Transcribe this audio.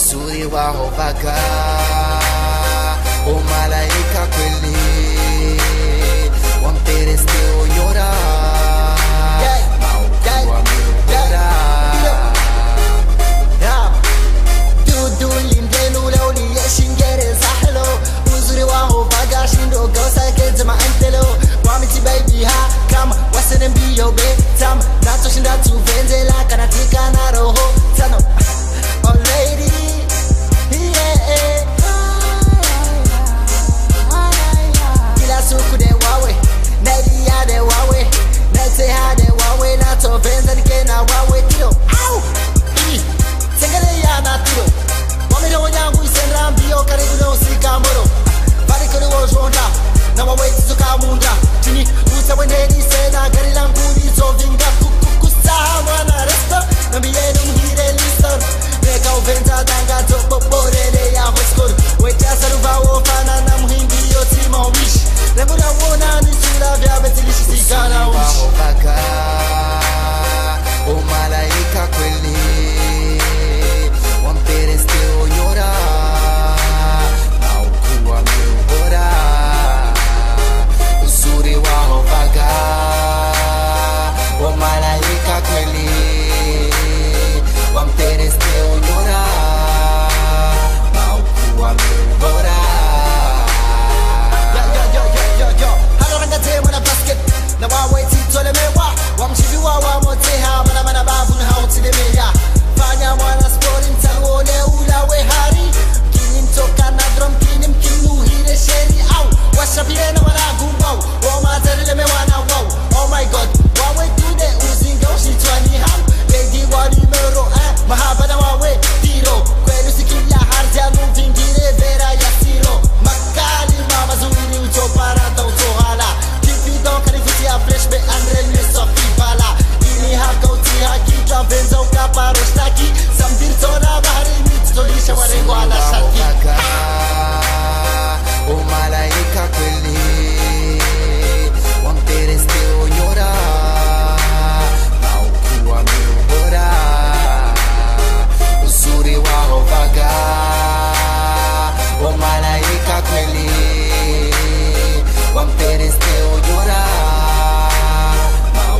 uzuri wao paka umalaika feliz. Juan Pérez te voy llorar Mau,